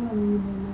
Oh.